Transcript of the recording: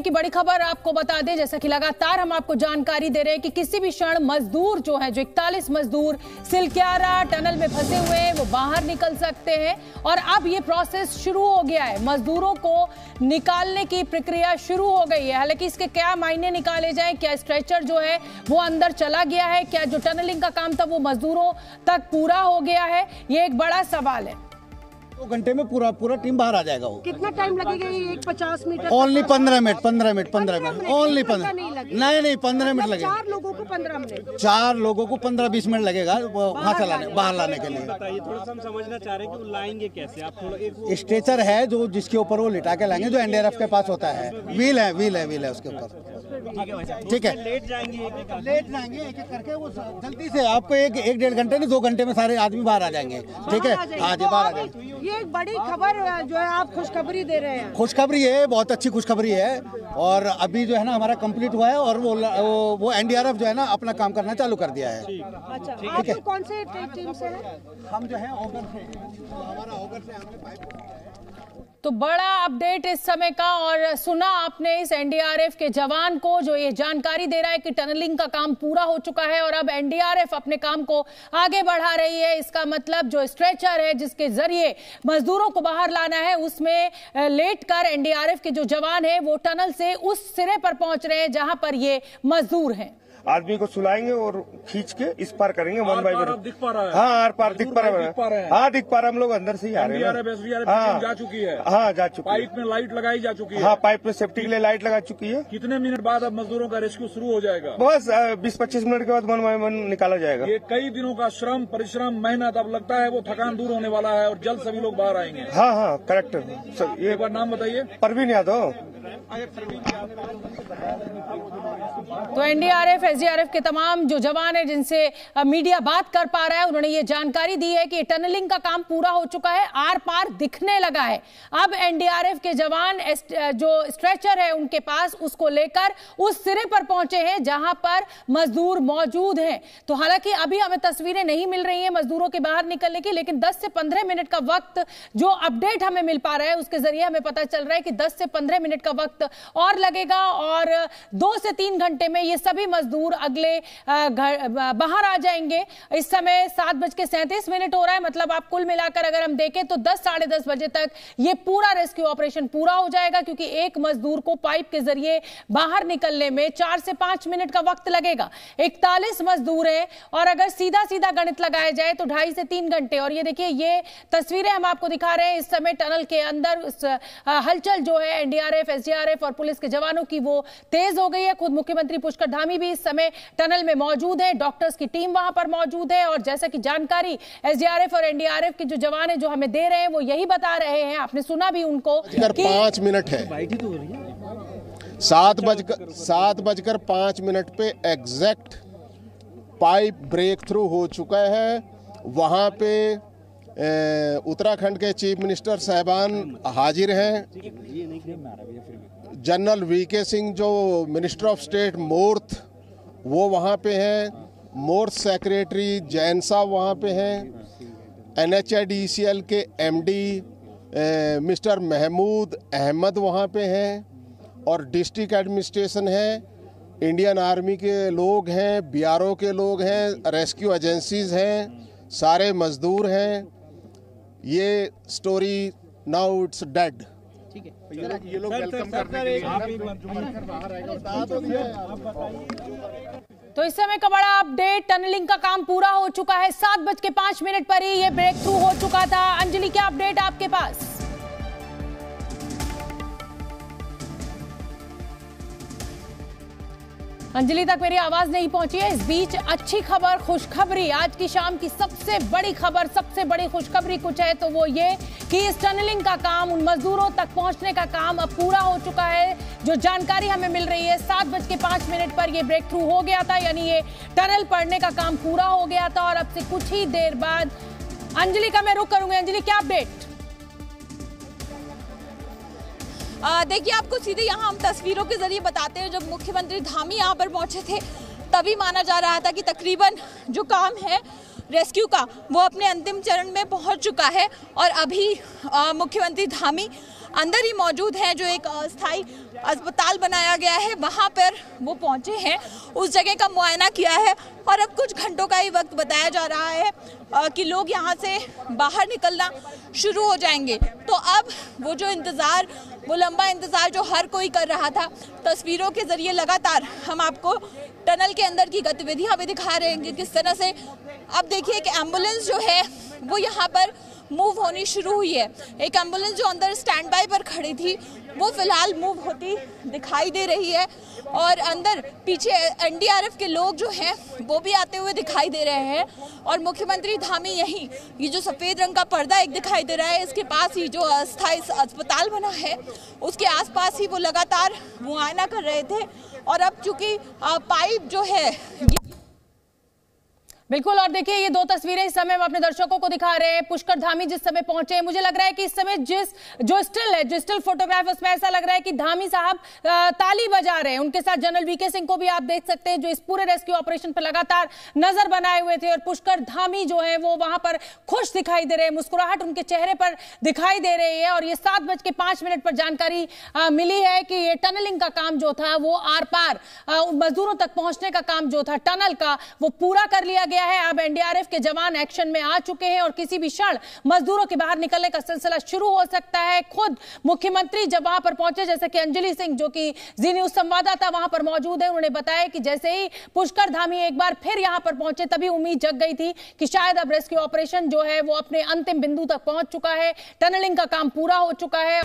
समय की बड़ी खबर आपको बता दें, जैसा कि लगातार हम आपको जानकारी दे रहे हैं कि किसी भी क्षण मजदूर जो है, जो 41 मजदूर सिलक्यारा टनल में फंसे हुए हैं, वो बाहर निकल सकते हैं। और अब ये प्रोसेस शुरू हो गया है। मजदूरों को निकालने की प्रक्रिया शुरू हो गई है। हालाँकि इसके क्या मायने निकाले जाए, क्या स्ट्रेचर जो है, वो अंदर चला गया है, क्या जो टनलिंग का काम था, वो मजदूरों तक पूरा हो गया है, ये एक बड़ा सवाल है। दो घंटे में पूरा पूरा टीम बाहर आ जाएगा वो। कितना टाइम लगेगा ये एक पचास मीटर ओनली पंद्रह मिनट पंद्रह मिनट पंद्रह मिनट ओनली पंद्रह। नहीं नहीं नहीं पंद्रह मिनट मतलब लगेगा। चार लोगों को पंद्रह मिनट चार लोगों को पंद्रह बीस मिनट लगेगा वहाँ से लाने बाहर लाने के लिए। थोड़ा सा हम समझना चाह रहे हैं कि वो लाएँगे कैसे? आप थोड़ा स्ट्रेचर है जो जिसके ऊपर वो लिटा के लाएँगे जो एनडीआरएफ के पास होता है। व्हील है व्हील है व्हील है उसके ऊपर। ठीक है। लेट जाएँगे। लेट जाएँगे एक एक करके वो जल्दी से आपको एक एक डेढ़ घंटे नहीं दो घंटे में सारे आदमी बाहर आ जाएँगे। ठीक है? हाँ जी बाहर आ जाएँगे। ये एक बड़ी खबर जो है आप खुशखबरी दे रहे हैं। खुशखबरी है बहुत अच्छी खुशखबरी है। और अभी जो है ना हमारा कंप्लीट हुआ है और वो वो, वो एनडीआरएफ जो है ना अपना काम करना चालू कर दिया है। अच्छा आप लोग कौन से टीम से हम जो है ऑगर से। हमारा ऑगर से हमने पाइप तो बड़ा अपडेट इस समय का और सुना आपने इस एनडीआरएफ के जवान को, जो ये जानकारी दे रहा है कि टनलिंग का काम पूरा हो चुका है और अब एनडीआरएफ अपने काम को आगे बढ़ा रही है। इसका मतलब जो स्ट्रेचर है, जिसके ज़रिए मजदूरों को बाहर लाना है, उसमें लेट कर एनडीआरएफ के जो जवान है, वो टनल से उस सिरे पर पहुँच रहे हैं, जहाँ पर ये मजदूर हैं। आदमी को सुलाएँगे और खींच के इस पार करेंगे वन बाई वन दिख पा रहा है। हाँ आर पार दिख पा रहा है। हाँ। दिख पा रहा है हम लोग अंदर से ही आ रहे हैं। टीम जा चुकी है। हाँ जा चुकी पाइप में लाइट लगाई जा चुकी है। हाँ पाइप में सेफ्टी के लिए लाइट लगा चुकी है। कितने मिनट बाद अब मजदूरों का रेस्क्यू शुरू हो जाएगा? बस बीस पच्चीस मिनट के बाद वन बाई वन निकाला जाएगा। ये कई दिनों का श्रम परिश्रम मेहनत अब लगता है वो थकान दूर होने वाला है और जल्द सभी लोग बाहर आएँगे। हाँ हाँ करेक्ट सर ये एक बार नाम बताइए। परवीन यादव। तो एनडीआरएफ एसडीआरएफ के तमाम जो जवान है, जिनसे मीडिया बात कर पा रहा है, उन्होंने ये जानकारी दी है कि टनलिंग का काम पूरा हो चुका है आर पार दिखने लगा है। अब एनडीआरएफ के जवान जो स्ट्रेचर है, उनके पास उसको लेकर उस सिरे पर पहुँचे हैं, जहाँ पर मजदूर मौजूद हैं। तो हालाँकि अभी हमें तस्वीरें नहीं मिल रही हैं मजदूरों के बाहर निकलने की, लेकिन 10 से 15 मिनट का वक्त जो अपडेट हमें मिल पा रहा है, उसके ज़रिए हमें पता चल रहा है कि 10 से 15 मिनट का वक्त और लगेगा और दो से तीन घंटे में ये सभी मजदूर अगले घर बाहर आ जाएँगे। इस समय सात बज के सैंतीस मिनट हो रहा है। मतलब आप कुल मिलाकर अगर हम देखें तो दस, साढ़े दस बजे तक ये पूरा रेस्क्यू ऑपरेशन पूरा हो जाएगा, क्योंकि एक मजदूर को पाइप के ज़रिए बाहर निकलने में चार से पाँच मिनट का वक्त लगेगा। इकतालीस मजदूर है और अगर सीधा सीधा गणित लगाया जाए तो ढाई से तीन घंटे। और ये देखिए, ये तस्वीरें हम आपको दिखा रहे हैं। इस समय टनल के अंदर हलचल जो है, एनडीआरएफ, एसडीआरएफ और पुलिस के जवानों की वो तेज हो गई है। खुद मुख्यमंत्री पुष्कर धामी भी इस समय टनल में मौजूद है। डॉक्टर्स की टीम वहाँ पर मौजूद है और जैसा कि जानकारी एसडीआरएफ और एनडीआरएफ के जो जवान है जो हमें दे रहे हैं वो यही बता रहे हैं। आपने सुना भी उनको पाँच मिनट है। सात बजकर सात बजकर पाँच मिनट पे एग्जैक्ट पाइप ब्रेक थ्रू हो चुका है। वहाँ पे उत्तराखंड के चीफ मिनिस्टर साहबान हाजिर हैं। जनरल वी के सिंह जो मिनिस्टर ऑफ़ स्टेट मोर्थ वो वहाँ पे हैं मोर्थ सेक्रेटरी जैन साहब वहाँ पे हैं एन एच के एमडी मिस्टर महमूद अहमद वहाँ पे हैं और डिस्ट्रिक्ट एडमिनिस्ट्रेशन है, इंडियन आर्मी के लोग हैं बीआरओ के लोग हैं, रेस्क्यू एजेंसीज हैं, सारे मजदूर हैं। ये स्टोरी, नाउ इट्स डेड। ये लोग वेलकम करने के तो इस समय का बड़ा अपडेट टनलिंग का काम पूरा हो चुका है। सात बज के पाँच मिनट पर ही ये ब्रेक थ्रू हो चुका था। अंजलि क्या अपडेट आपके पास? अंजलि तक मेरी आवाज़ नहीं पहुँची है। इस बीच अच्छी खबर, खुशखबरी। आज की शाम की सबसे बड़ी खबर, सबसे बड़ी खुशखबरी कुछ है तो वो ये कि इस टनलिंग का काम, उन मजदूरों तक पहुँचने का काम अब पूरा हो चुका है, जो जानकारी हमें मिल रही है। सात बज के पाँच मिनट पर ये ब्रेक थ्रू हो गया था, यानी ये टनल पड़ने का काम पूरा हो गया था और अब से कुछ ही देर बाद अंजलि का मैं रुक करूँगी। अंजलि, क्या अपडेट देखिए, आपको सीधे यहाँ हम तस्वीरों के ज़रिए बताते हैं, जब मुख्यमंत्री धामी यहाँ पर पहुँचे थे, तभी माना जा रहा था कि तकरीबन जो काम है रेस्क्यू का, वो अपने अंतिम चरण में पहुँच चुका है और अभी मुख्यमंत्री धामी अंदर ही मौजूद हैं जो एक अस्थाई अस्पताल बनाया गया है। वहाँ पर वो पहुँचे हैं। उस जगह का मुआयना किया है और अब कुछ घंटों का ही वक्त बताया जा रहा है कि लोग यहाँ से बाहर निकलना शुरू हो जाएँगे। तो अब वो जो इंतज़ार, वो लंबा इंतज़ार जो हर कोई कर रहा था, तस्वीरों के ज़रिए लगातार हम आपको टनल के अंदर की गतिविधियाँ भी दिखा रहे हैं कि किस तरह से। अब देखिए कि एंबुलेंस जो है, वो यहाँ पर मूव होनी शुरू हुई है। एक एंबुलेंस जो अंदर स्टैंड बाय पर खड़ी थी, वो फ़िलहाल मूव होती दिखाई दे रही है और अंदर पीछे एनडीआरएफ के लोग जो हैं, वो भी आते हुए दिखाई दे रहे हैं और मुख्यमंत्री धामी यहीं, ये जो सफ़ेद रंग का पर्दा एक दिखाई दे रहा है, इसके पास ही जो अस्थायी अस्पताल बना है, उसके आसपास ही वो लगातार मुआयना कर रहे थे और अब चूँकि पाइप जो है बिल्कुल, और देखिए, ये दो तस्वीरें इस समय हम अपने दर्शकों को दिखा रहे हैं। पुष्कर धामी जिस समय पहुँचे हैं, मुझे लग रहा है कि इस समय जिस, जो स्टिल है, जो स्टिल फोटोग्राफ उसमें ऐसा लग रहा है कि धामी साहब ताली बजा रहे हैं। उनके साथ जनरल वीके सिंह को भी आप देख सकते हैं, जो इस पूरे रेस्क्यू ऑपरेशन पर लगातार नज़र बनाए हुए थे, और पुष्कर धामी जो है, वो वहाँ पर खुश दिखाई दे रहे हैं, मुस्कुराहट उनके चेहरे पर दिखाई दे रही है, और ये सात बज के पाँच मिनट पर जानकारी मिली है कि ये टनलिंग का काम जो था, वो आर पार मजदूरों तक पहुँचने का काम जो था, टनल का, वो पूरा कर लिया गया। है। अब एनडीआरएफ के जवान एक्शन में आ चुके हैं और किसी भी क्षण मजदूरों के बाहर निकलने का सिलसिला शुरू हो सकता है। खुद मुख्यमंत्री जब वहाँ पर पहुँचे, जैसे कि अंजलि सिंह, जो कि जी न्यूज़ संवाददाता वहाँ पर मौजूद है, उन्होंने बताया कि जैसे ही पुष्कर धामी एक बार फिर यहाँ पर पहुँचे, तभी उम्मीद जग गई थी कि शायद अब रेस्क्यू ऑपरेशन जो है, वो अपने अंतिम बिंदु तक पहुँच चुका है। टनलिंग का काम पूरा हो चुका है।